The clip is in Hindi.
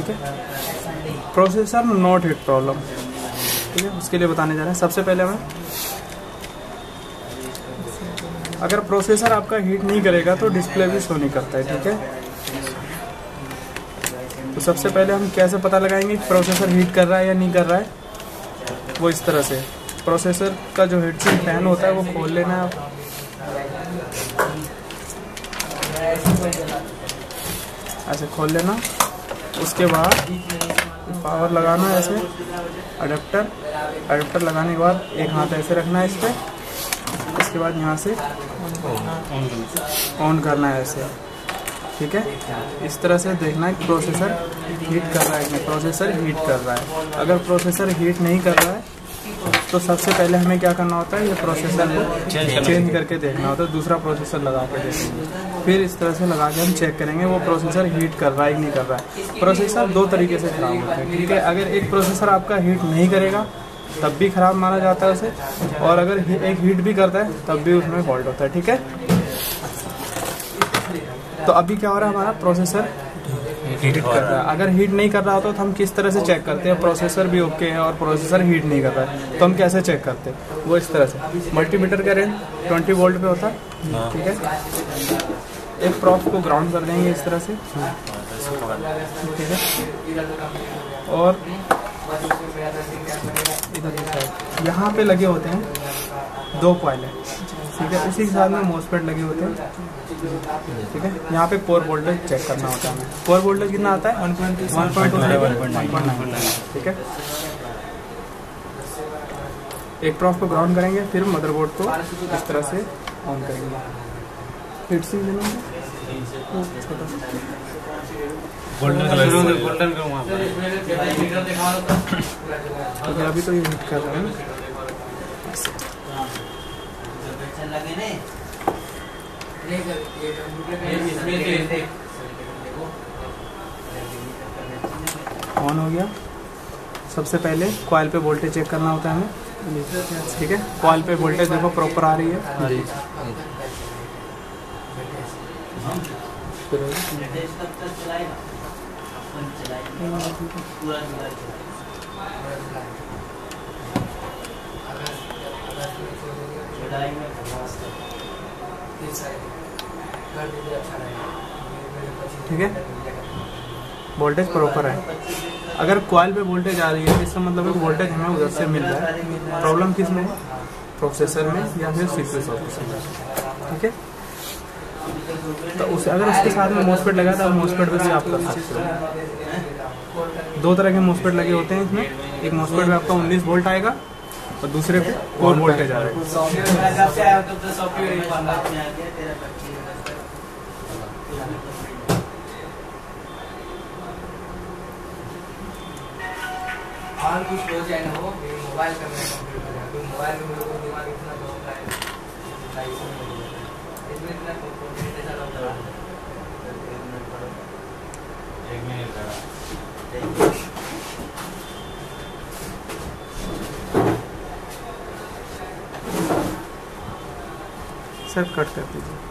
ठीक है? प्रोसेसर नॉट हिट प्रॉब्लम ठीक है? उसके लिए बताने जा रहे हैं। सबसे पहले हमें अगर प्रोसेसर आपका हीट नहीं करेगा तो डिस्प्ले भी शो नहीं करता है, ठीक है? तो सबसे पहले हम कैसे पता लगाएँगे प्रोसेसर हीट कर रहा है या नहीं कर रहा है? वो इस तरह से। प्रोसेसर का जो हीट सिंक फ़ैन होता है, वो खोल लेना है आप। ऐसे खोल लेना। उसके बाद पावर लगाना है ऐसे अडेप्टर अडेप्टर लगाने के बाद एक हाथ ऐसे रखना है इस पर इसके बाद यहाँ से ऑन करना है ऐसे। ठीक है? इस तरह से देखना है प्रोसेसर हीट कर रहा है प्रोसेसर हीट कर रहा है। अगर प्रोसेसर हीट नहीं कर रहा है तो सबसे पहले हमें क्या करना होता है? ये प्रोसेसर को चेंज करके देखना होता है। दूसरा प्रोसेसर लगा के देखेंगे फिर इस तरह से लगा के हम चेक करेंगे वो प्रोसेसर हीट कर रहा है कि नहीं कर रहा है। प्रोसेसर दो तरीके से खराब होता है ठीक है? अगर एक प्रोसेसर आपका हीट नहीं करेगा तब भी खराब माना जाता है उसे। और अगर एक हीट भी करता है तब भी उसमें फॉल्ट होता है ठीक है? तो अभी क्या हो रहा है हमारा? प्रोसेसर हीट कर रहा है। अगर हीट नहीं कर रहा होता तो हम किस तरह से चेक करते हैं? प्रोसेसर भी ओके है और प्रोसेसर हीट नहीं कर रहा है। तो हम कैसे चेक करते हैं? वो इस तरह से। मल्टीमीटर का रेंज 20 वोल्ट पे होता है। हाँ। ठीक है? एक प्रॉप को ग्राउंड कर देंगे इस तरह से। ठीक है? और इधर यहाँ पे लगे होते हैं दो कॉयल है ठीक है? उसी के साथ में मोसपेट लगे होते हैं। ठीक है? यहाँ पे कोर वोल्टेज चेक करना होता है कोर वोल्टेज कितना आता है? वन पॉइंट वन पॉइंट ठीक है? एक प्रॉफ को ग्राउंड करेंगे फिर मदरबोर्ड को इस तरह से ऑन करेंगे। Heat sink golden colour golden का अभी तो ये हिट कर रहा है। ना ऑन हो गया सबसे पहले कॉइल पे वोल्टेज चेक करना होता है हमें ठीक है कॉइल पे वोल्टेज देखो प्रॉपर आ रही है ठीक है? वोल्टेज प्रॉपर है। अगर कॉइल पे वोल्टेज आ रही है तो इसका मतलब है वोल्टेज हमें उधर से मिल रहा है। प्रॉब्लम किसमें? है प्रोसेसर में या फिर सीपीयू सॉफ्टवेयर में ठीक है? तो उस अगर उसके साथ में मोसपेट लगा तो मोसपेट भी आप कर सकते हो दो तरह के मोसपेट लगे होते हैं इसमें। एक मोसपेट में आपका 19 वोल्ट आएगा और दूसरे पे फोर वोल्टेज आएगा और कुछ हो जाए ना हो मोबाइल का मेरा हो। जाए मोबाइल में मेरे को दिमाग इतना दौड़ रहा है इसमें इतना ऐसा लग रहा है एक मिनट लगा सर कट कर दीजिए